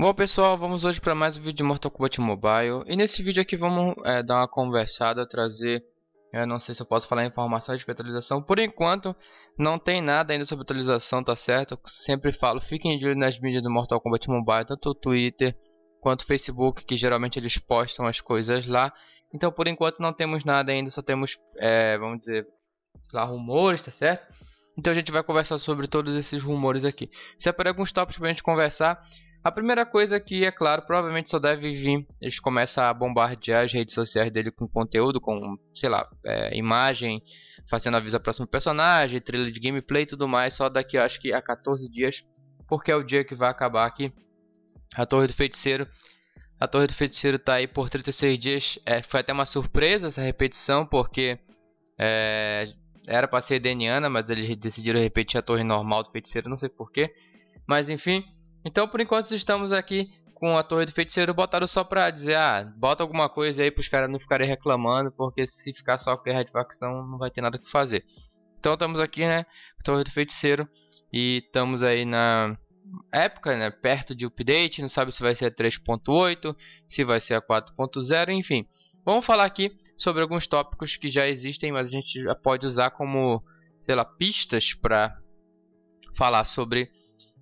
Bom pessoal, vamos hoje para mais um vídeo de Mortal Kombat Mobile E nesse vídeo aqui vamos é, dar uma conversada, trazer Eu não sei se eu posso falar informação de atualização Por enquanto, não tem nada ainda sobre atualização, tá certo? Eu sempre falo, fiquem de olho nas mídias do Mortal Kombat Mobile Tanto o Twitter quanto o Facebook, que geralmente eles postam as coisas lá Então por enquanto não temos nada ainda, só temos, é, vamos dizer, lá rumores, tá certo? Então a gente vai conversar sobre todos esses rumores aqui Separei alguns tópicos pra gente conversar a primeira coisa que, é claro, provavelmente só deve vir, eles começam a bombardear as redes sociais dele com conteúdo, com, sei lá, é, imagem, fazendo aviso ao próximo personagem, trailer de gameplay e tudo mais, só daqui, acho que a 14 dias, porque é o dia que vai acabar aqui. A Torre do Feiticeiro, a Torre do Feiticeiro tá aí por 36 dias, é, foi até uma surpresa essa repetição, porque é, era para ser Deniana, mas eles decidiram repetir a Torre normal do Feiticeiro, não sei porquê, mas enfim... Então, por enquanto, estamos aqui com a Torre do Feiticeiro. Botaram só pra dizer, ah, bota alguma coisa aí pros caras não ficarem reclamando, porque se ficar só com guerra de facção, não vai ter nada que fazer. Então, estamos aqui, né, Torre do Feiticeiro, e estamos aí na época, né, perto de update, não sabe se vai ser a 3.8, se vai ser a 4.0, enfim. Vamos falar aqui sobre alguns tópicos que já existem, mas a gente já pode usar como, sei lá, pistas para falar sobre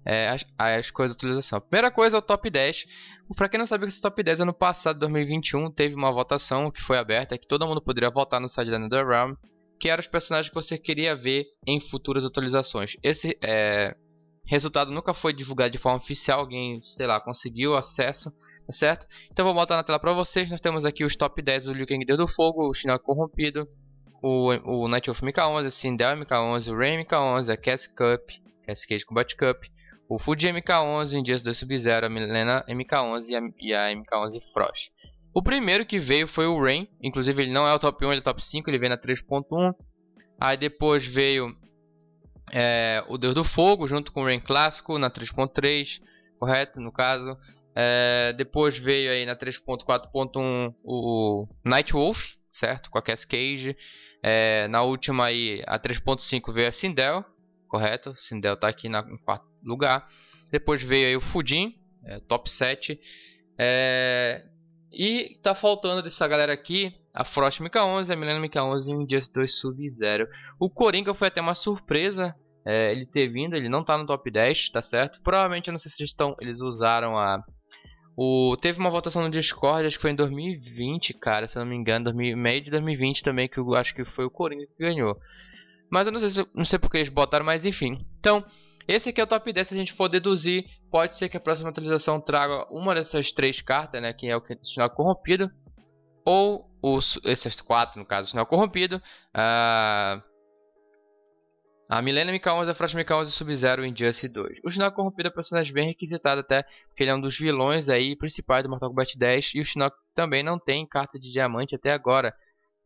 é, as, as coisas de atualização. primeira coisa é o top 10. Para quem não sabe, esse top 10 ano passado, 2021, teve uma votação que foi aberta, que todo mundo poderia votar no site da NetherRealm, que eram os personagens que você queria ver em futuras atualizações. Esse é, resultado nunca foi divulgado de forma oficial, alguém, sei lá, conseguiu acesso, tá certo? Então vou botar na tela para vocês, nós temos aqui os top 10 o Liu Kang Deus do Fogo, o Shinnok Corrompido, o, o Night Wolf MK11, a Sindel MK11, o Rain MK11, a Cassie Cup, Cascade Combat Cup, o Fuji MK11, o Injustice Sub-Zero, a Milena MK11 e a, e a MK11 Frost. O primeiro que veio foi o Rain, inclusive ele não é o top 1, ele é o top 5, ele veio na 3.1. Aí depois veio é, o Deus do Fogo, junto com o Rain Clássico, na 3.3, correto, no caso. É, depois veio aí na 3.4.1 o Night Wolf, certo, com a Cascade. É, na última aí, a 3.5 veio a Sindel, correto? Sindel está aqui na, em quarto lugar. Depois veio aí o Fudin, é, top 7. É, e tá faltando dessa galera aqui a Frost MK11, a Milena MK11 e o Just 2 Sub-Zero. O Coringa foi até uma surpresa é, ele ter vindo, ele não tá no top 10, tá certo? Provavelmente, eu não sei se eles, estão, eles usaram a... O, teve uma votação no Discord, acho que foi em 2020, cara, se eu não me engano, 2000, meio de 2020 também, que eu acho que foi o Coringa que ganhou. Mas eu não sei, se, não sei porque eles botaram, mas enfim. Então, esse aqui é o top 10, se a gente for deduzir, pode ser que a próxima atualização traga uma dessas três cartas, né, que é o sinal corrompido, ou os, esses quatro, no caso, o sinal corrompido, a, a Millennium MK11, a Frost MK11 e Sub-Zero Injustice 2. O Shinnok corrompido é um personagem bem requisitado até, porque ele é um dos vilões aí principais do Mortal Kombat 10, e o Shinnok também não tem carta de diamante até agora.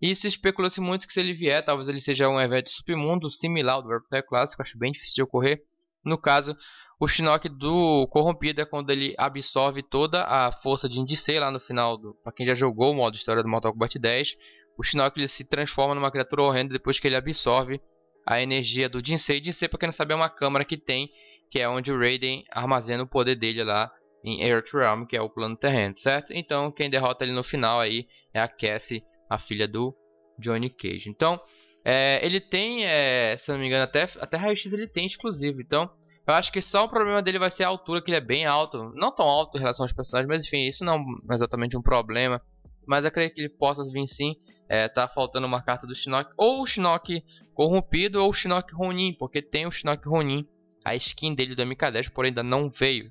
E se especula-se muito que se ele vier, talvez ele seja um evento submundo similar ao do Warped Clássico, acho bem difícil de ocorrer. No caso, o Shinnok do Corrompido é quando ele absorve toda a força de Indicei lá no final. Para quem já jogou o modo história do Mortal Kombat 10, o Shinnok ele se transforma numa criatura horrenda depois que ele absorve a energia do Jinsei. Jinsei, para quem não sabe, é uma câmara que tem, que é onde o Raiden armazena o poder dele lá em Earthrealm, que é o plano terreno, certo? Então, quem derrota ele no final aí é a Cassie, a filha do Johnny Cage. Então, é, ele tem, é, se não me engano, até, até raio-x ele tem exclusivo. Então, eu acho que só o problema dele vai ser a altura, que ele é bem alto. Não tão alto em relação aos personagens, mas enfim, isso não é exatamente um problema. Mas eu creio que ele possa vir sim. É, tá faltando uma carta do Shinnok. Ou o Shinnok corrompido, ou o Shinnok Ronin. Porque tem o Shinnok Ronin. A skin dele do MK10, porém ainda não veio.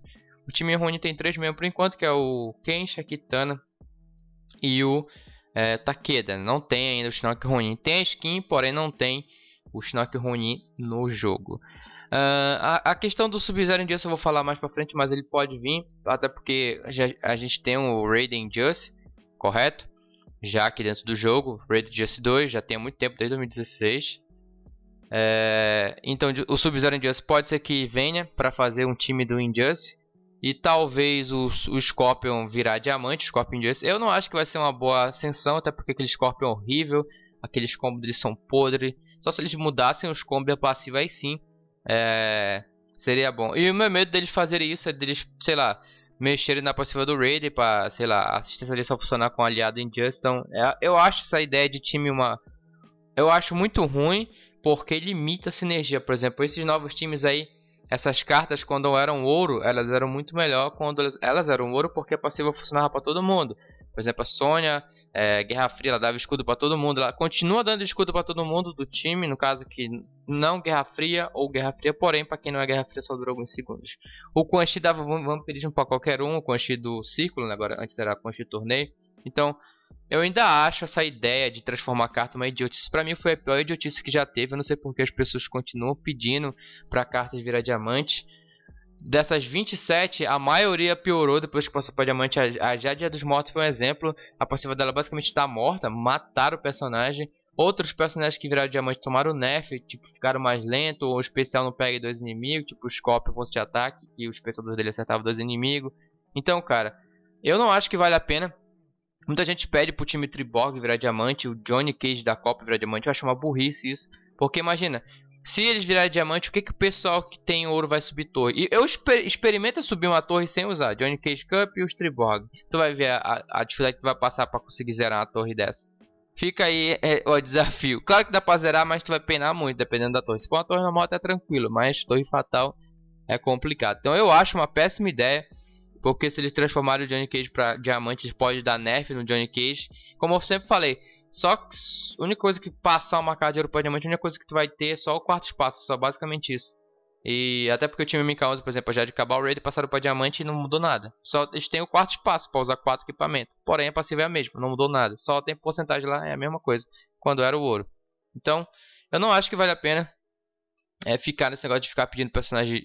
O time Ronin tem três membros por enquanto, que é o Kensha, Kitana e o é, Takeda. Não tem ainda o Shinnok Ronin. Tem a skin, porém não tem o Shinnok Ronin no jogo. Uh, a, a, questão do Sub-Zero Injustice eu vou falar mais pra frente, mas ele pode vir, até porque já, a gente tem o Raiden Injustice, correto? Já aqui dentro do jogo, Raiden Injustice 2, já tem há muito tempo, desde 2016. É, então o Sub-Zero Injustice pode ser que venha para fazer um time do Injustice. E talvez o, o Scorpion virar diamante, o Scorpion Justice. Eu não acho que vai ser uma boa ascensão, até porque aquele Scorpion é horrível. Aqueles combos deles são podres. Só se eles mudassem os combos passivos aí sim. É, seria bom. E o meu medo deles fazerem isso é deles, sei lá, mexerem na passiva do Raider pra, sei lá, a assistência ali só funcionar com aliado em Justin. É, eu acho essa ideia de time uma. Eu acho muito ruim porque limita a sinergia. Por exemplo, esses novos times aí essas cartas, quando eram ouro, elas eram muito melhor quando elas, elas eram ouro porque a passiva funcionava para todo mundo. Por exemplo, a Sônia, é, Guerra Fria, ela dava escudo para todo mundo. Ela continua dando escudo para todo mundo do time, no caso que não Guerra Fria ou Guerra Fria, porém, para quem não é Guerra Fria, só durou alguns segundos. O Quan Chi dava vampirismo para qualquer um, o Quan Chi do Círculo, né? agora antes era Quan Chi Torneio. Então, eu ainda acho essa ideia de transformar a carta uma idiotice. Pra mim foi a pior idiotice que já teve. Eu não sei porque as pessoas continuam pedindo pra carta virar diamante. Dessas 27, a maioria piorou depois que passou para diamante. A Jadia dos Mortos foi um exemplo. A passiva dela basicamente está morta, mataram o personagem. Outros personagens que viraram diamante tomaram nerf, tipo, ficaram mais lento, ou o especial não pega dois inimigos, tipo o Scorpio fosse de ataque, que o especial dele acertava dois inimigos. Então, cara, eu não acho que vale a pena. Muita gente pede pro time Triborg virar diamante, o Johnny Cage da Copa virar diamante. Eu acho uma burrice isso. Porque imagina, se eles virarem diamante, o que, que o pessoal que tem ouro vai subir torre? E eu exper subir uma torre sem usar Johnny Cage Cup e os Triborg. Tu vai ver a, a dificuldade que tu vai passar para conseguir zerar uma torre dessa. Fica aí é, o desafio. Claro que dá pra zerar, mas tu vai penar muito dependendo da torre. Se for uma torre normal, até tranquilo. Mas torre fatal é complicado. Então eu acho uma péssima ideia. Porque se eles transformarem o Johnny Cage para diamante, eles podem dar nerf no Johnny Cage. Como eu sempre falei, só que a única coisa que passar uma carta de ouro para diamante, a única coisa que tu vai ter é só o quarto espaço, só basicamente isso. E até porque o time me causa, por exemplo, já de Cabal Raid passaram para diamante e não mudou nada. Só eles têm o quarto espaço para usar quatro equipamentos. Porém a passiva é a mesma, não mudou nada. Só tem porcentagem lá, é a mesma coisa quando era o ouro. Então, eu não acho que vale a pena é, ficar nesse negócio de ficar pedindo personagem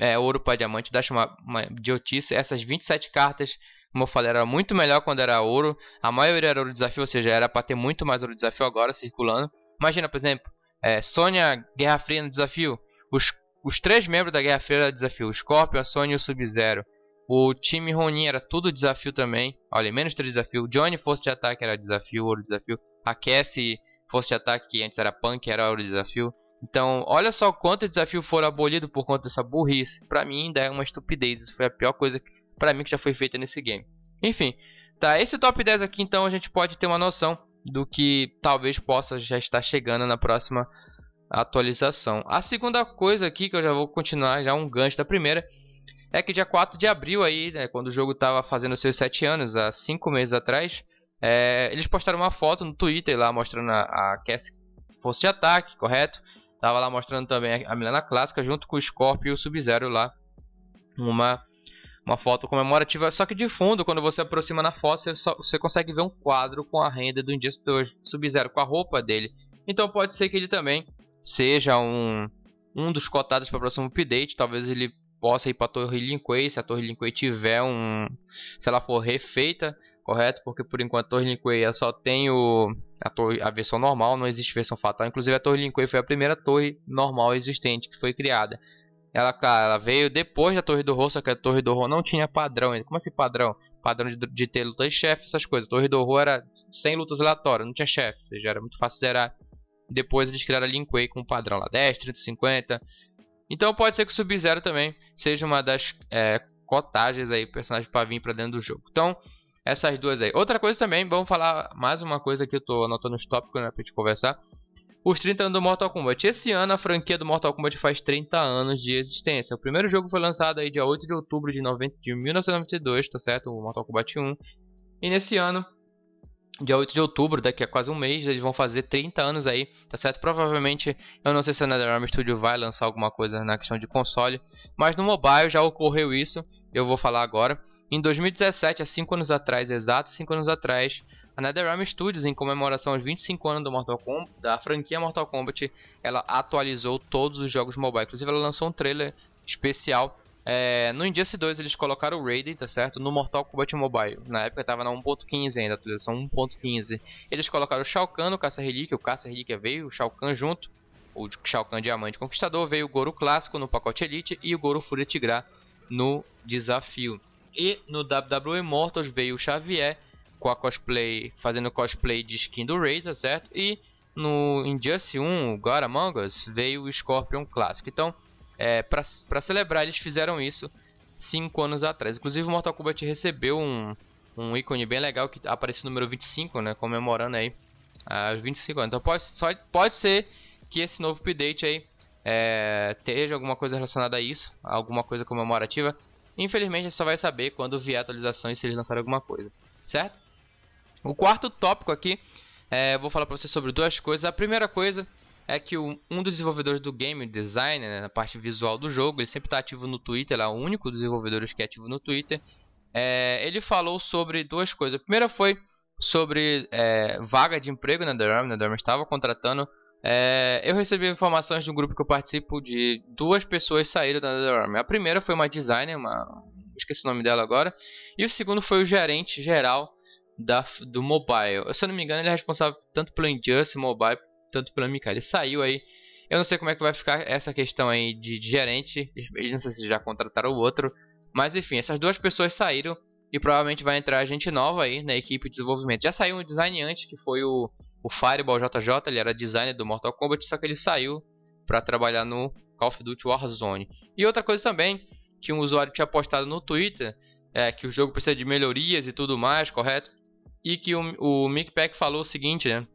é, ouro para diamante, dá uma, uma idiotice. Essas 27 cartas, como eu falei, era muito melhor quando era ouro. A maioria era ouro desafio, ou seja, era para ter muito mais ouro desafio agora circulando. Imagina, por exemplo, é, Sônia Guerra Fria no desafio. Os, os três membros da Guerra Fria era desafio: o Scorpion, a Sônia e o Sub-Zero. O time Ronin era tudo desafio também. Olha, menos 3 desafio. Johnny Força de Ataque era desafio, ouro desafio. A Cassie Força de Ataque, que antes era Punk, era ouro desafio. Então, olha só quanto desafio foram abolido por conta dessa burrice. Pra mim ainda é uma estupidez. Isso foi a pior coisa pra mim que já foi feita nesse game. Enfim, tá. Esse top 10 aqui, então, a gente pode ter uma noção do que talvez possa já estar chegando na próxima atualização. A segunda coisa aqui, que eu já vou continuar, já um gancho da primeira, é que dia 4 de abril aí, né, quando o jogo estava fazendo seus 7 anos, há 5 meses atrás, é, eles postaram uma foto no Twitter lá mostrando a, a Cass Força de Ataque, correto? Tava lá mostrando também a Milena Clássica junto com o Scorpio e o Sub-Zero lá. Uma, uma foto comemorativa. Só que de fundo, quando você aproxima na foto, você, só, você consegue ver um quadro com a renda do Injustice Sub-Zero, com a roupa dele. Então pode ser que ele também seja um, um dos cotados para o próximo update. Talvez ele possa ir para a Torre Linquay, se a Torre Linquay tiver um, se ela for refeita, correto? Porque por enquanto a Torre Linquay só tem o a, torre, a versão normal, não existe versão fatal. Inclusive a Torre Linquay foi a primeira torre normal existente que foi criada. Ela, claro, ela veio depois da Torre do Horror, só que a Torre do Horror não tinha padrão. Como assim padrão? Padrão de, de ter luta de chefe, essas coisas. A Torre do Horror era sem lutas aleatórias, não tinha chefe, ou seja, era muito fácil zerar. Depois eles criaram a Linkway com um padrão lá, 10, 30, 50. Então pode ser que o Sub-Zero também seja uma das é, cotagens aí, personagem para vir para dentro do jogo. Então, essas duas aí. Outra coisa também, vamos falar mais uma coisa que eu tô anotando nos tópicos, né, pra gente conversar. Os 30 anos do Mortal Kombat. Esse ano a franquia do Mortal Kombat faz 30 anos de existência. O primeiro jogo foi lançado aí dia 8 de outubro de, 90, de 1992, tá certo? O Mortal Kombat 1. E nesse ano dia 8 de outubro, daqui a quase um mês, eles vão fazer 30 anos aí, tá certo? Provavelmente, eu não sei se a NetherRealm Studio vai lançar alguma coisa na questão de console, mas no mobile já ocorreu isso, eu vou falar agora. Em 2017, há 5 anos atrás, exato 5 anos atrás, a NetherRealm Studios, em comemoração aos 25 anos do Mortal Kombat, da franquia Mortal Kombat, ela atualizou todos os jogos mobile. Inclusive, ela lançou um trailer especial é, no Injustice 2 eles colocaram o Raiden, tá certo? No Mortal Kombat Mobile. Na época tava na 1.15 ainda, atualização 1.15. Eles colocaram o Shao Kahn no Caça Relíquia, o Caça Relíquia veio, o Shao Kahn junto. O Shao Kahn Diamante Conquistador veio o Goro Clássico no pacote Elite e o Goro Fúria Tigrá no desafio. E no WWE Immortals veio o Xavier com a cosplay, fazendo cosplay de skin do Raid, tá certo? E no Injustice 1, God Among Us, veio o Scorpion Clássico. Então, é, para celebrar, eles fizeram isso. 5 anos atrás. Inclusive o Mortal Kombat recebeu um, um ícone bem legal que aparece no número 25, né, comemorando aí os 25 anos. Então pode, só, pode ser que esse novo update aí é, esteja alguma coisa relacionada a isso, alguma coisa comemorativa. Infelizmente só vai saber quando vier a atualização e se eles lançarem alguma coisa, certo? O quarto tópico aqui, é, vou falar para você sobre duas coisas. A primeira coisa é que o, um dos desenvolvedores do game design, né, na parte visual do jogo, ele sempre está ativo no Twitter, ele é o único dos desenvolvedores que é ativo no Twitter. É, ele falou sobre duas coisas. A primeira foi sobre é, vaga de emprego na The Army, né, estava contratando. É, eu recebi informações de um grupo que eu participo de duas pessoas saíram da Army. A primeira foi uma designer, uma, esqueci o nome dela agora, e o segundo foi o gerente geral da, do mobile. Se eu não me engano, ele é responsável tanto pelo Injustice Mobile tanto pelo. Ele saiu aí. Eu não sei como é que vai ficar essa questão aí de, de gerente. Não sei se já contrataram o outro. Mas enfim, essas duas pessoas saíram e provavelmente vai entrar gente nova aí na equipe de desenvolvimento. Já saiu um design antes, que foi o, o Fireball JJ, ele era designer do Mortal Kombat, só que ele saiu para trabalhar no Call of Duty Warzone. E outra coisa também, que um usuário tinha postado no Twitter, é que o jogo precisa de melhorias e tudo mais, correto? E que o, o Mick Pack falou o seguinte, né?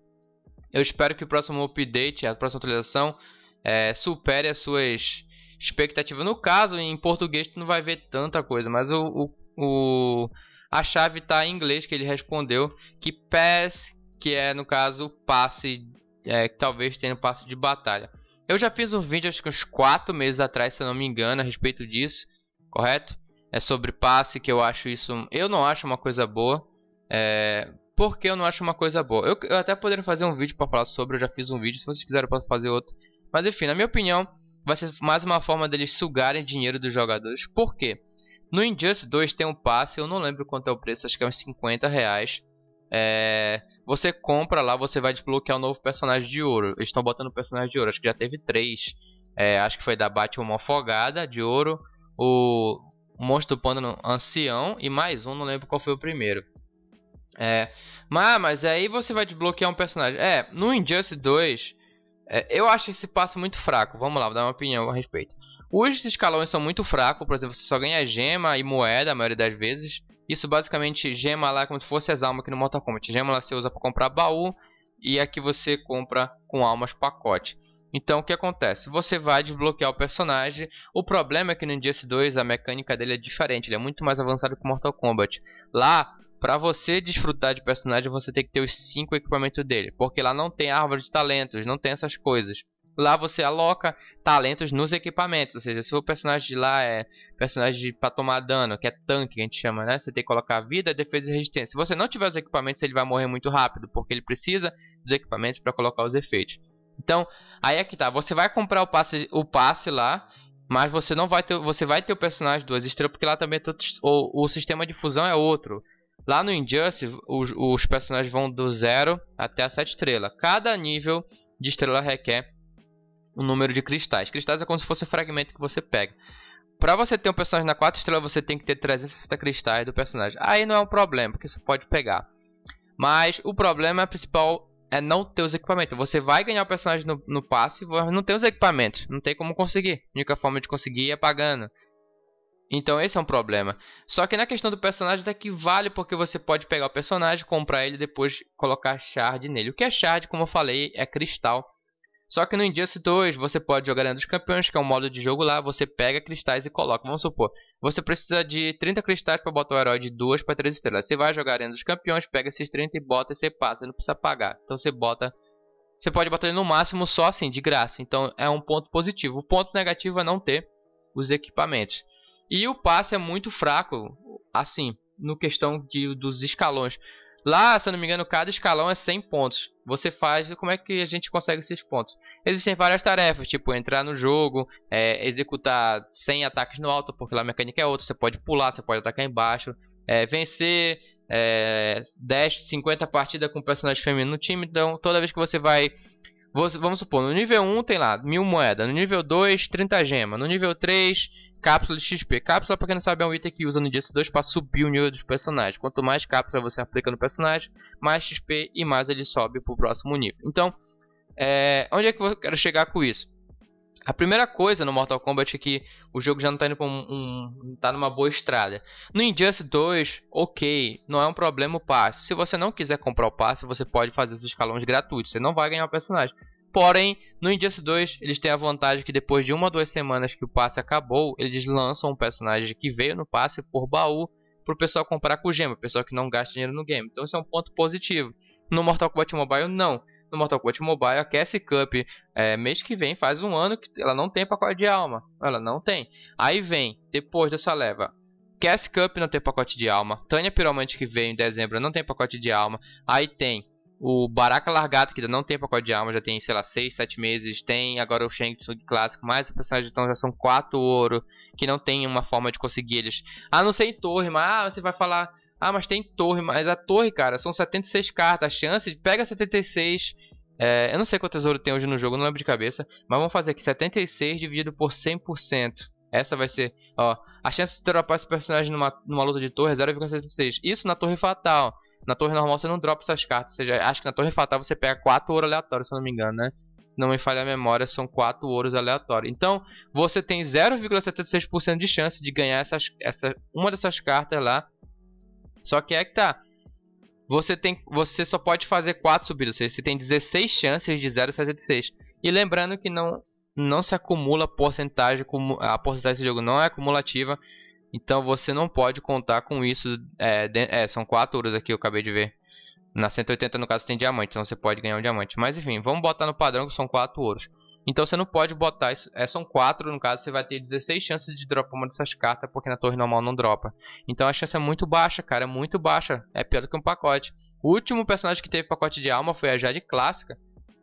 Eu espero que o próximo update, a próxima atualização, é, supere as suas expectativas. No caso, em português tu não vai ver tanta coisa, mas o, o, o a chave está em inglês que ele respondeu que pass, que é no caso passe, é, que talvez tenha passe de batalha. Eu já fiz um vídeo acho que uns 4 meses atrás, se eu não me engano, a respeito disso, correto? É sobre passe que eu acho isso, eu não acho uma coisa boa. É, porque eu não acho uma coisa boa. Eu, eu até poderia fazer um vídeo para falar sobre, eu já fiz um vídeo, se vocês quiserem eu posso fazer outro. Mas enfim, na minha opinião, vai ser mais uma forma deles sugarem dinheiro dos jogadores. Por quê? No Injustice 2 tem um passe, eu não lembro quanto é o preço, acho que é uns 50 reais. É, você compra lá, você vai desbloquear um novo personagem de ouro. Eles estão botando personagem de ouro, acho que já teve três. É, acho que foi da Batman Afogada de ouro, o Monstro do Pântano Ancião e mais um, não lembro qual foi o primeiro. É, mas, mas aí você vai desbloquear um personagem. É, no Injustice 2, é, eu acho esse passo muito fraco. Vamos lá, vou dar uma opinião a respeito. Os escalões são muito fracos, por exemplo, você só ganha gema e moeda a maioria das vezes. Isso basicamente, gema lá é como se fosse as almas aqui no Mortal Kombat. Gema lá você usa para comprar baú e aqui você compra com almas pacote. Então o que acontece? Você vai desbloquear o personagem. O problema é que no Injustice 2 a mecânica dele é diferente, ele é muito mais avançado que Mortal Kombat. Lá para você desfrutar de personagem, você tem que ter os 5 equipamentos dele. Porque lá não tem árvore de talentos, não tem essas coisas. Lá você aloca talentos nos equipamentos. Ou seja, se o personagem de lá é personagem para tomar dano, que é tanque que a gente chama, né? Você tem que colocar vida, defesa e resistência. Se você não tiver os equipamentos, ele vai morrer muito rápido. Porque ele precisa dos equipamentos para colocar os efeitos. Então, aí é que tá. Você vai comprar o passe, o passe lá. Mas você não vai ter, você vai ter o personagem duas estrelas porque lá também é todo, o, o sistema de fusão é outro. Lá no Injustice, os, os personagens vão do 0 até a 7 estrelas. Cada nível de estrela requer um número de cristais. Cristais é como se fosse o fragmento que você pega. Para você ter um personagem na 4 estrelas, você tem que ter 360 cristais do personagem. Aí não é um problema, porque você pode pegar. Mas o problema principal é não ter os equipamentos. Você vai ganhar o personagem no, no passe, mas não tem os equipamentos. Não tem como conseguir. A única forma de conseguir é pagando. Então esse é um problema. Só que na questão do personagem até que vale porque você pode pegar o personagem, comprar ele e depois colocar shard nele. O que é shard, como eu falei, é cristal. Só que no Injustice 2 você pode jogar dentro dos campeões, que é um modo de jogo lá, você pega cristais e coloca. Vamos supor, você precisa de 30 cristais para botar o herói de 2 para 3 estrelas. Você vai jogar dentro dos campeões, pega esses 30 e bota e você passa, não precisa pagar. Então você bota você pode botar ele no máximo só assim, de graça. Então é um ponto positivo. O ponto negativo é não ter os equipamentos. E o passe é muito fraco, assim, no questão de, dos escalões. Lá, se eu não me engano, cada escalão é 100 pontos. Você faz, como é que a gente consegue esses pontos? Existem várias tarefas, tipo entrar no jogo, é, executar 100 ataques no alto, porque lá a mecânica é outra. Você pode pular, você pode atacar embaixo, é, vencer é, 10, 50 partidas com personagem feminino no time. Então, toda vez que você vai Vamos supor, no nível 1 tem lá mil moedas, no nível 2, 30 gemas, no nível 3, cápsula de XP. Cápsula, pra quem não sabe, é um item que usa no dia 2 para subir o nível dos personagens. Quanto mais cápsula você aplica no personagem, mais XP e mais ele sobe pro próximo nível. Então, é, onde é que eu quero chegar com isso? A primeira coisa no Mortal Kombat é que o jogo já não tá indo pra um, um tá numa boa estrada. No Injustice 2, ok, não é um problema o passe. Se você não quiser comprar o passe, você pode fazer os escalões gratuitos. Você não vai ganhar o personagem. Porém, no Injustice 2, eles têm a vantagem que depois de uma ou duas semanas que o passe acabou, eles lançam um personagem que veio no passe por baú pro pessoal comprar com gema, pessoal que não gasta dinheiro no game. Então isso é um ponto positivo. No Mortal Kombat Mobile, não no Mortal Kombat Mobile, a Cassie Cup, é, mês que vem, faz um ano que ela não tem pacote de alma. Ela não tem. Aí vem, depois dessa leva, Cassie Cup não tem pacote de alma. Tânia Piromante que veio em dezembro não tem pacote de alma. Aí tem o Baraka Largato, que ainda não tem pacote de alma, já tem, sei lá, 6, 7 meses. Tem agora o Shang Tsung clássico, mais o personagem então já são 4 ouro, que não tem uma forma de conseguir eles. Ah, não sei em torre, mas ah, você vai falar, ah, mas tem torre, mas a torre, cara, são 76 cartas. A chance de pega 76. É, eu não sei quanto tesouro tem hoje no jogo, não lembro de cabeça. Mas vamos fazer aqui 76 dividido por 100%. Essa vai ser, ó, a chance de dropar esse personagem numa, numa luta de torre é 0,76. Isso na torre fatal. Na torre normal você não dropa essas cartas. Ou seja, acho que na torre fatal você pega 4 ouro aleatórios, se eu não me engano, né? Se não me falha a memória, são 4 ouros aleatórios. Então, você tem 0,76% de chance de ganhar essas, essa, uma dessas cartas lá só que é que tá. Você, tem, você só pode fazer 4 subidas, ou seja, você tem 16 chances de 0,76. E lembrando que não, não se acumula porcentagem, a porcentagem desse jogo não é acumulativa. Então você não pode contar com isso. É, é, são 4 ouros aqui, eu acabei de ver. Na 180 no caso tem diamante, então você pode ganhar um diamante. Mas enfim, vamos botar no padrão que são 4 ouros. Então você não pode botar, isso, é, são 4 no caso, você vai ter 16 chances de dropar uma dessas cartas, porque na torre normal não dropa. Então a chance é muito baixa, cara, é muito baixa. É pior do que um pacote. O último personagem que teve pacote de alma foi a Jade Clássica.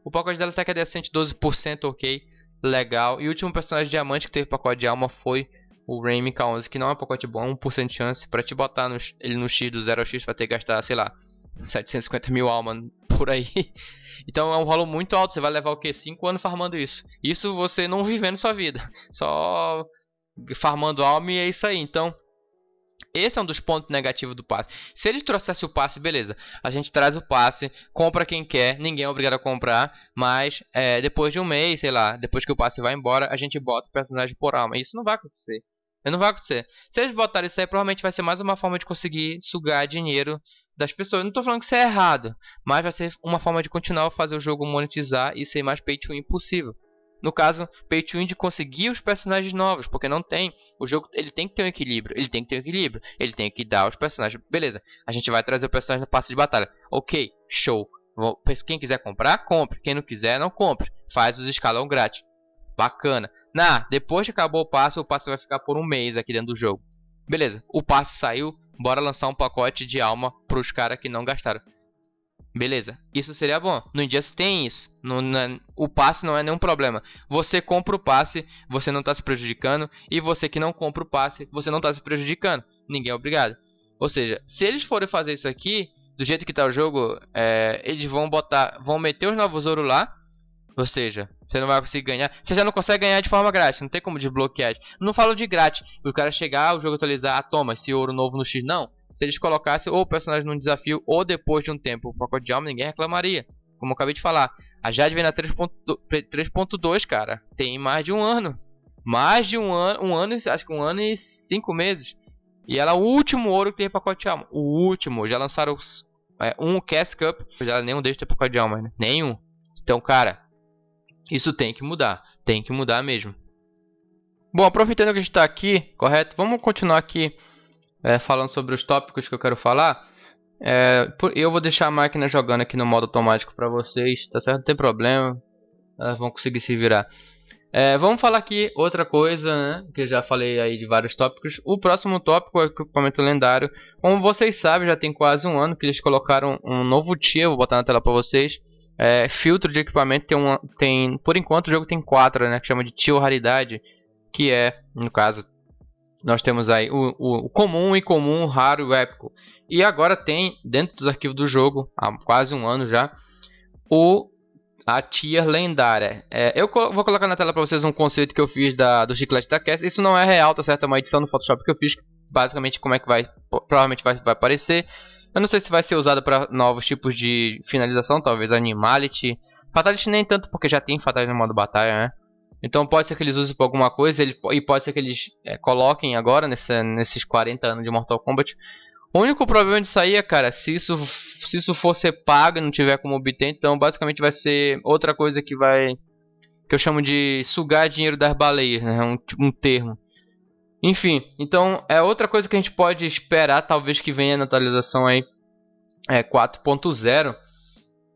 O pacote dela até que é decente, 12% ok, legal. E o último personagem diamante que teve pacote de alma foi o Raimi K11, que não é um pacote bom, 1% de chance. Pra te botar no, ele no X do 0 ao X, vai ter que gastar, sei lá, 750 mil almas por aí. Então é um rolo muito alto. Você vai levar o que? 5 anos farmando isso. Isso você não vivendo sua vida. Só farmando alma e é isso aí. Então. Esse é um dos pontos negativos do passe. Se ele trouxesse o passe, beleza. A gente traz o passe, compra quem quer, ninguém é obrigado a comprar. Mas é, depois de um mês, sei lá, depois que o passe vai embora, a gente bota o personagem por alma. Isso não vai acontecer. Não vai acontecer. Se eles botarem isso aí, provavelmente vai ser mais uma forma de conseguir sugar dinheiro das pessoas. Não estou falando que isso é errado, mas vai ser uma forma de continuar a fazer o jogo monetizar e ser mais pay to win possível. No caso, pay to win de conseguir os personagens novos, porque não tem. O jogo ele tem que ter um equilíbrio. Ele tem que ter um equilíbrio. Ele tem que dar os personagens. Beleza, a gente vai trazer o personagem no passe de batalha. Ok, show. Quem quiser comprar, compre. Quem não quiser, não compre. Faz os escalão grátis. Bacana. Na, depois que acabou o passe, o passe vai ficar por um mês aqui dentro do jogo. Beleza, o passe saiu, bora lançar um pacote de alma pros caras que não gastaram. Beleza, isso seria bom. No Injustice tem isso. No, na, o passe não é nenhum problema. Você compra o passe, você não está se prejudicando. E você que não compra o passe, você não está se prejudicando. Ninguém é obrigado. Ou seja, se eles forem fazer isso aqui, do jeito que está o jogo, é, eles vão botar, vão meter os novos ouro lá ou seja, você não vai conseguir ganhar. Você já não consegue ganhar de forma grátis, não tem como desbloquear. Não falo de grátis, o cara chegar, o jogo atualizar, ah, toma, esse ouro novo no X. Não. Se eles colocassem ou o personagem num desafio ou depois de um tempo o pacote de alma, ninguém reclamaria. Como eu acabei de falar. A Jade vem na 3.2, cara. Tem mais de um ano. Mais de um ano, um ano, acho que um ano e cinco meses. E ela é o último ouro que tem pacote de alma. O último. Já lançaram é, um Cast Cup. Já nenhum deles tem pacote de alma, né? Nenhum. Então, cara, isso tem que mudar, tem que mudar mesmo. Bom, aproveitando que a gente está aqui, correto? Vamos continuar aqui é, falando sobre os tópicos que eu quero falar. É, eu vou deixar a máquina jogando aqui no modo automático para vocês, tá certo? Não tem problema, elas vão conseguir se virar. É, vamos falar aqui outra coisa, né? Que eu já falei aí de vários tópicos. O próximo tópico é o equipamento lendário. Como vocês sabem, já tem quase um ano que eles colocaram um novo tier. Vou botar na tela para vocês é, filtro de equipamento tem, uma, tem por enquanto o jogo tem quatro, né, que chama de tio raridade, que é, no caso, nós temos aí o, o, comum, incomum, raro épico. E agora tem dentro dos arquivos do jogo, há quase um ano já, o a tier lendária. É, eu vou colocar na tela para vocês um conceito que eu fiz da, do chiclete da Cass. Isso não é real, tá certo? É uma edição no Photoshop que eu fiz. Basicamente como é que vai, provavelmente vai, vai aparecer. Eu não sei se vai ser usado para novos tipos de finalização, talvez Animality. Fatality nem tanto, porque já tem Fatality no modo batalha, né? Então pode ser que eles usem para alguma coisa ele, e pode ser que eles é, coloquem agora nesse, nesses 40 anos de Mortal Kombat. O único problema disso aí é, cara, se isso, se isso for ser pago e não tiver como obter, então basicamente vai ser outra coisa que vai. que eu chamo de sugar dinheiro das baleias, né? Um, um termo. Enfim, então é outra coisa que a gente pode esperar, talvez que venha na atualização aí é, 4.0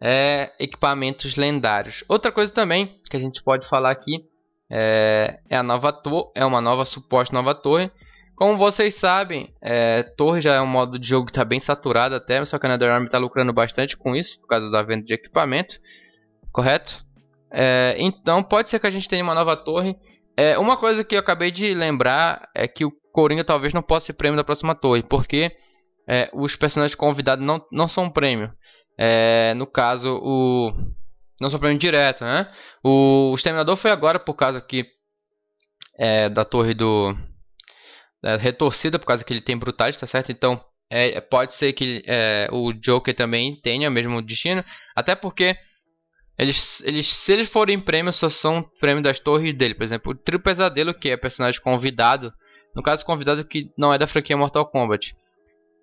é equipamentos lendários. Outra coisa também que a gente pode falar aqui é, é a nova torre, é uma nova suposta nova torre. Como vocês sabem, é, torre já é um modo de jogo que está bem saturado até, só que a NetherRealm está lucrando bastante com isso, por causa da venda de equipamento, correto? É, então pode ser que a gente tenha uma nova torre. É, uma coisa que eu acabei de lembrar é que o Coringa talvez não possa ser prêmio da próxima torre, porque é, os personagens convidados não, não são prêmio. É, no caso, o não são prêmio direto, né? O, o Exterminador foi agora por causa que é, da torre do é, retorcida por causa que ele tem brutalidade, tá certo? Então é, pode ser que é, o Joker também tenha o mesmo destino, até porque eles, eles, se eles forem prêmio, só são prêmio das torres dele. Por exemplo, o Trio Pesadelo, que é personagem convidado, no caso convidado que não é da franquia Mortal Kombat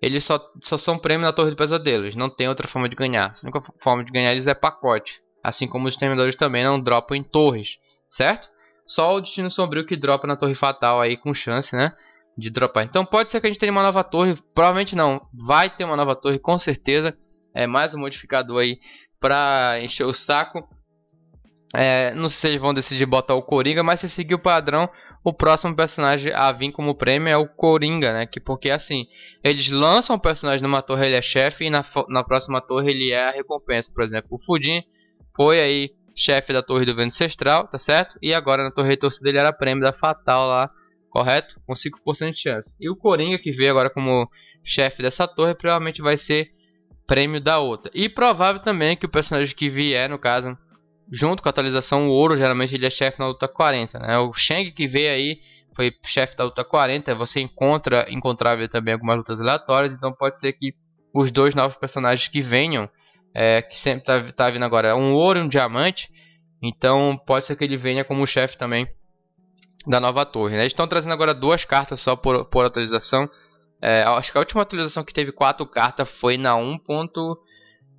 eles só, só são prêmio na Torre do Pesadelo. Eles não tem outra forma de ganhar. A única forma de ganhar eles é pacote. Assim como os Terminadores também não dropam em torres, certo? Só o Destino Sombrio que dropa na Torre Fatal aí com chance, né? De dropar. Então pode ser que a gente tenha uma nova torre. Provavelmente não. Vai ter uma nova torre, com certeza. É mais um modificador aí pra encher o saco. É, não sei se vão decidir botar o Coringa, mas se seguir o padrão, o próximo personagem a vir como prêmio é o Coringa, né? Que porque assim, eles lançam o personagem numa torre, ele é chefe, e na, na próxima torre ele é a recompensa. Por exemplo, o Fudin foi aí chefe da torre do vento ancestral, tá certo? E agora na torre torcida ele era prêmio da Fatal lá, correto? Com 5% de chance. E o Coringa que veio agora como chefe dessa torre provavelmente vai ser prêmio da outra. E provável também que o personagem que vier, no caso junto com a atualização, o ouro geralmente ele é chefe na luta 40. Né? O Shang que veio aí foi chefe da luta 40. Você encontra encontrável também algumas lutas aleatórias. Então pode ser que os dois novos personagens que venham, é, que sempre tá, tá vindo agora, um ouro e um diamante. Então pode ser que ele venha como chefe também da nova torre. Né? Estão trazendo agora duas cartas só por, por atualização. É, acho que a última atualização que teve quatro cartas foi na 1.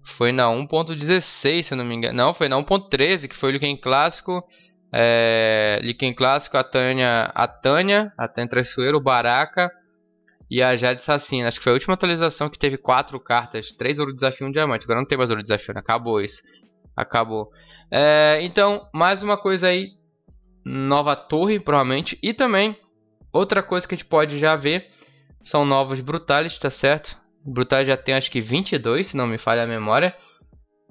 Foi na 1.16, se não me engano. Não, foi na 1.13, que foi o Liken Clássico. É, Liken Clássico, a Tânia, a Tânia, a Tânia Traiçoeiro, o Baraka e a Jade Sassina. Acho que foi a última atualização que teve quatro cartas. Três ouro desafio e um diamante. Agora não tem mais ouro desafio, né? Acabou isso. Acabou. É, então, mais uma coisa aí. Nova torre, provavelmente. E também, outra coisa que a gente pode já ver. São novos brutales, tá certo? Brutais já tem acho que 22, se não me falha a memória.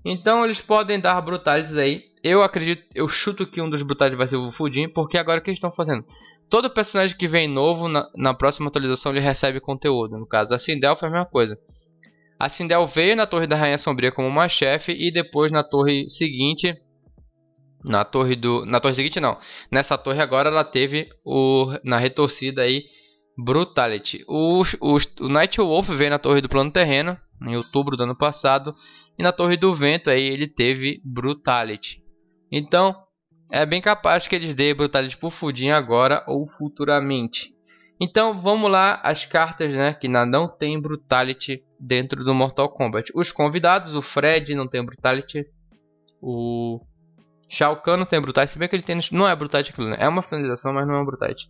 Então eles podem dar Brutales aí. Eu acredito, eu chuto que um dos Brutales vai ser o Fudin, porque agora o que eles estão fazendo? Todo personagem que vem novo, na, na, próxima atualização ele recebe conteúdo. No caso, a Sindel foi a mesma coisa. A Sindel veio na Torre da Rainha Sombria como uma chefe e depois na torre seguinte... Na torre do... Na torre seguinte não. Nessa torre agora ela teve o... Na retorcida aí Brutality. O, o, o Night Wolf veio na Torre do Plano Terreno em outubro do ano passado e na Torre do Vento aí ele teve Brutality. Então é bem capaz que eles deem Brutality por Fudin agora ou futuramente. Então vamos lá as cartas né, que não tem Brutality dentro do Mortal Kombat. Os convidados, o Fred não tem Brutality, o Shao Kahn não tem Brutality, se bem que ele tem, não é Brutality aquilo, né? é uma finalização, mas não é um Brutality.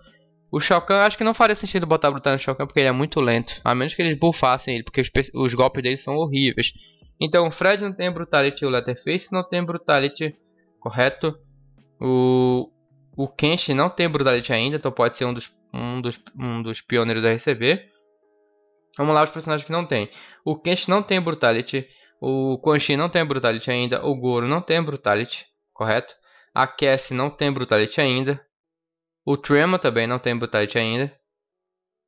O Shao Kahn, acho que não faria sentido botar Brutal no Shao Kahn porque ele é muito lento. A menos que eles buffassem ele, porque os, os golpes dele são horríveis. Então o Fred não tem Brutality, o Letterface não tem Brutality, correto? O, o Kenshi não tem Brutality ainda, então pode ser um dos, um dos, um dos pioneiros a receber. Vamos lá os personagens que não tem. O Kenshi não tem Brutality, o Quan Chi não tem Brutality ainda, o Goro não tem Brutality, correto? A Cassie não tem Brutality ainda, o Tremor também não tem Brutality ainda.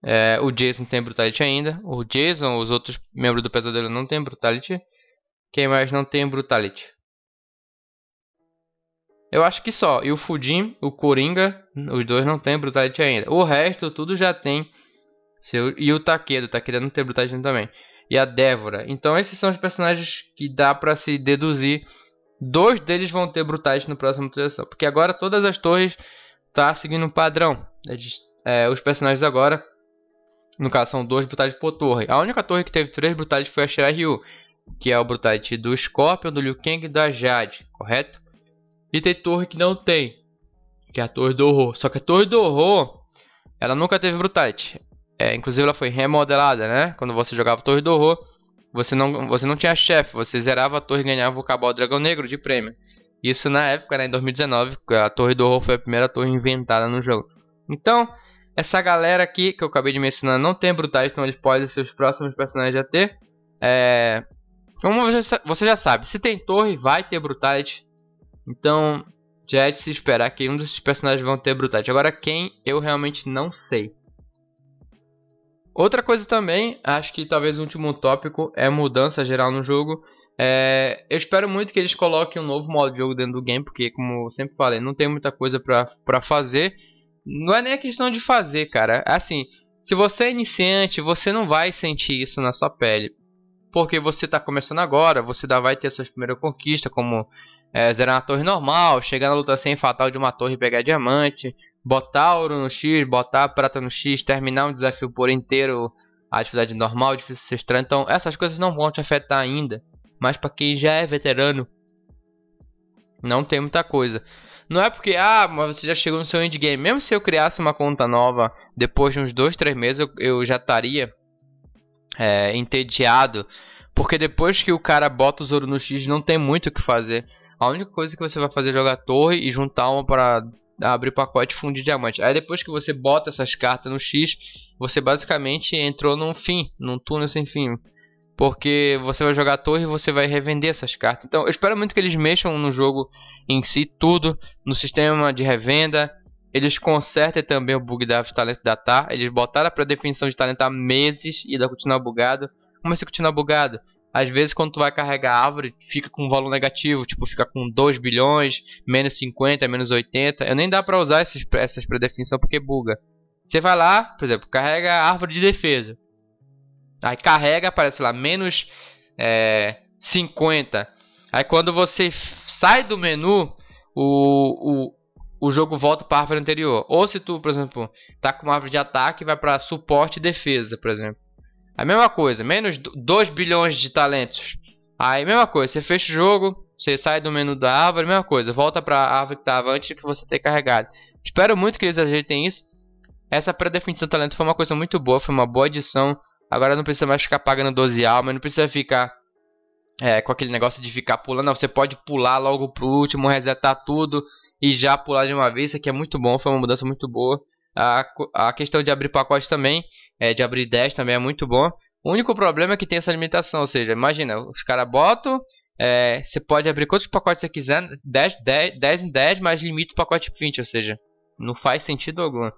É, o Jason tem Brutality ainda. O Jason, os outros membros do Pesadelo não tem Brutality. Quem mais não tem Brutality? Eu acho que só. E o Fudin, o Coringa, os dois não tem Brutality ainda. O resto, tudo já tem. Seu... E o Takeda. O Takeda não tem Brutality também. E a Débora. Então esses são os personagens que dá pra se deduzir dois deles vão ter Brutality no próximo atualização. Porque agora todas as torres tá seguindo um padrão. Eles, é, os personagens agora, no caso são dois Brutality por torre. A única torre que teve três Brutality foi a Shirai Ryu. Que é o Brutality do Scorpion, do Liu Kang e da Jade, correto? E tem torre que não tem. Que é a torre do horror. Só que a torre do horror, ela nunca teve Brutality. É, inclusive ela foi remodelada, né? Quando você jogava Torre do Horror, você não, você não tinha chefe, você zerava a torre e ganhava o Cabal Dragão Negro de prêmio. Isso na época, né, em 2019, a Torre do Horror foi a primeira torre inventada no jogo. Então, essa galera aqui que eu acabei de mencionar não tem brutais, então eles podem ser os próximos personagens a ter. É... Como você já sabe, se tem torre, vai ter brutality. Então, já é de se esperar que um desses personagens vão ter brutality. Agora, quem eu realmente não sei. Outra coisa também, acho que talvez o último tópico é mudança geral no jogo. É, eu espero muito que eles coloquem um novo modo de jogo dentro do game, porque como eu sempre falei, não tem muita coisa pra, fazer. Não é nem a questão de fazer, cara. Assim, se você é iniciante, você não vai sentir isso na sua pele. Porque você está começando agora, você ainda vai ter suas primeiras conquistas, como é, zerar uma torre normal, chegar na luta sem fatal de uma torre e pegar diamante, botar ouro no X, botar prata no X, terminar um desafio por inteiro, a atividade normal, difícil ser estranho. Então, essas coisas não vão te afetar ainda. Mas para quem já é veterano, não tem muita coisa. Não é porque, ah, mas você já chegou no seu endgame. Mesmo se eu criasse uma conta nova depois de uns 2, 3 meses, eu, eu já estaria é, entediado porque depois que o cara bota o Zoro no X, não tem muito o que fazer. A única coisa que você vai fazer é jogar torre e juntar uma para abrir pacote e fundir diamante. Aí depois que você bota essas cartas no X, você basicamente entrou num fim, num túnel sem fim. Porque você vai jogar torre e você vai revender essas cartas. Então eu espero muito que eles mexam no jogo em si, tudo, no sistema de revenda. Eles consertem também o bug da talento datar. Eles botaram para definição de talento há meses e ainda continua bugado. Como assim continua bugado? Às vezes quando tu vai carregar a árvore, fica com um valor negativo, tipo, fica com 2 bilhões, menos 50, menos 80. Eu nem dá pra usar esses, essas predefinições porque buga. Você vai lá, por exemplo, carrega a árvore de defesa. Aí carrega, aparece lá, menos é, 50. Aí quando você sai do menu, o, o, o jogo volta para a árvore anterior. Ou se tu, por exemplo, tá com uma árvore de ataque, vai para suporte e defesa, por exemplo. A mesma coisa, menos 2 bilhões de talentos. Aí, mesma coisa, você fecha o jogo, você sai do menu da árvore, mesma coisa, volta para a árvore que estava antes que você ter carregado. Espero muito que eles ajeitem isso. Essa pré-definição do talento foi uma coisa muito boa, foi uma boa adição. Agora não precisa mais ficar pagando 12 almas, não precisa ficar é, com aquele negócio de ficar pulando. Não, você pode pular logo pro último, resetar tudo e já pular de uma vez. Isso aqui é muito bom, foi uma mudança muito boa. A, a questão de abrir pacote também, é, de abrir 10 também é muito bom. O único problema é que tem essa limitação, ou seja, imagina, os caras botam, é, você pode abrir quantos pacotes você quiser, 10, 10, 10 em 10, mas limita o pacote 20, ou seja, não faz sentido algum.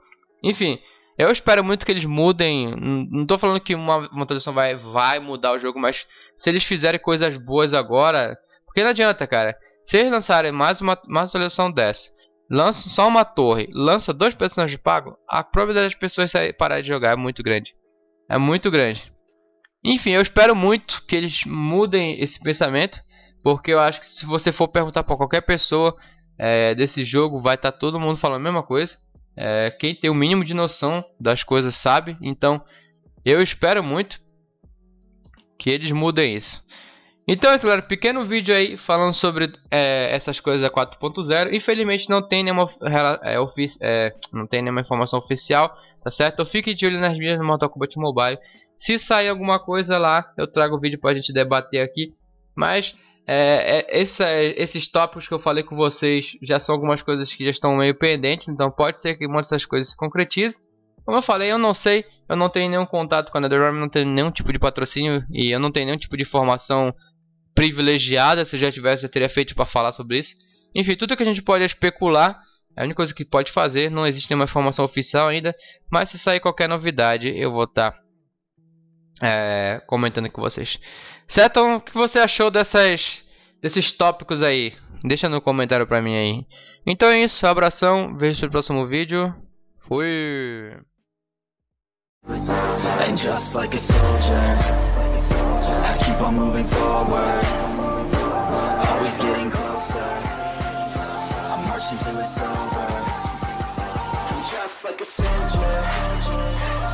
Enfim, eu espero muito que eles mudem. Não estou falando que uma, uma atualização vai, vai mudar o jogo, mas se eles fizerem coisas boas agora. Porque não adianta, cara. Se eles lançarem mais uma, mais uma atualização dessa, lança só uma torre, lança dois personagens pagos, a probabilidade das pessoas pararem de jogar é muito grande. É muito grande. Enfim, eu espero muito que eles mudem esse pensamento, porque eu acho que se você for perguntar para qualquer pessoa é, desse jogo, vai estar tá todo mundo falando a mesma coisa. É, quem tem o mínimo de noção das coisas sabe, então eu espero muito que eles mudem isso. Então, é galera, pequeno vídeo aí falando sobre é, essas coisas da 4.0. Infelizmente não tem nenhuma é, é, não tem nenhuma informação oficial, tá certo? Então fique de olho nas minhas no Mortal Kombat Mobile. Se sair alguma coisa lá, eu trago o vídeo pra gente debater aqui. Mas é, é, essa, esses tópicos que eu falei com vocês já são algumas coisas que já estão meio pendentes. Então pode ser que uma dessas coisas se concretize. Como eu falei, eu não sei, eu não tenho nenhum contato com a NetherRealm, não tenho nenhum tipo de patrocínio e eu não tenho nenhum tipo de informação privilegiada, se já tivesse, eu teria feito para falar sobre isso. Enfim, tudo que a gente pode é especular, é a única coisa que pode fazer, não existe nenhuma informação oficial ainda, mas se sair qualquer novidade, eu vou estar tá, é, comentando com vocês. Certo? o que você achou dessas, desses tópicos aí? Deixa no comentário pra mim aí. Então é isso, abração, vejo no próximo vídeo. Fui! like a soldier